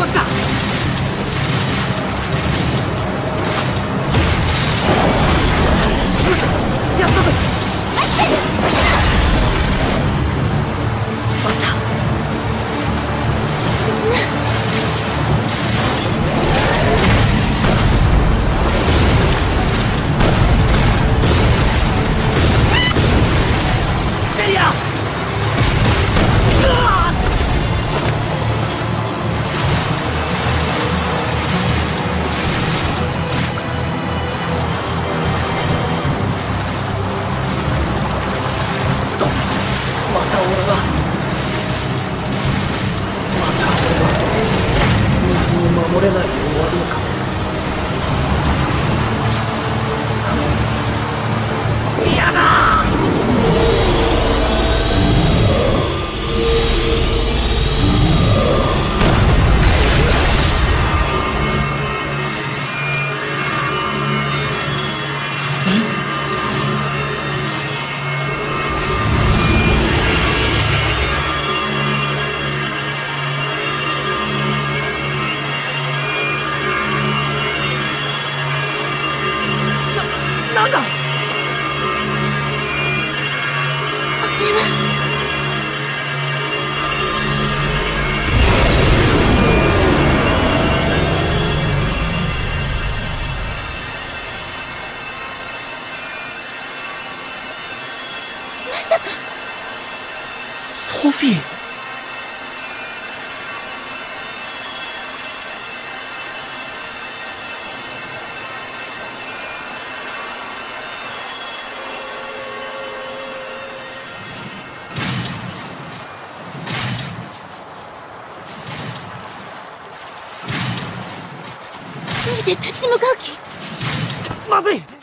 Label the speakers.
Speaker 1: こした。
Speaker 2: また俺は。また俺は。水を守れない。
Speaker 1: な、なんだ？
Speaker 2: まさか。ソ
Speaker 1: フィー一
Speaker 3: 人で
Speaker 2: 立ち向かう気
Speaker 1: まずい。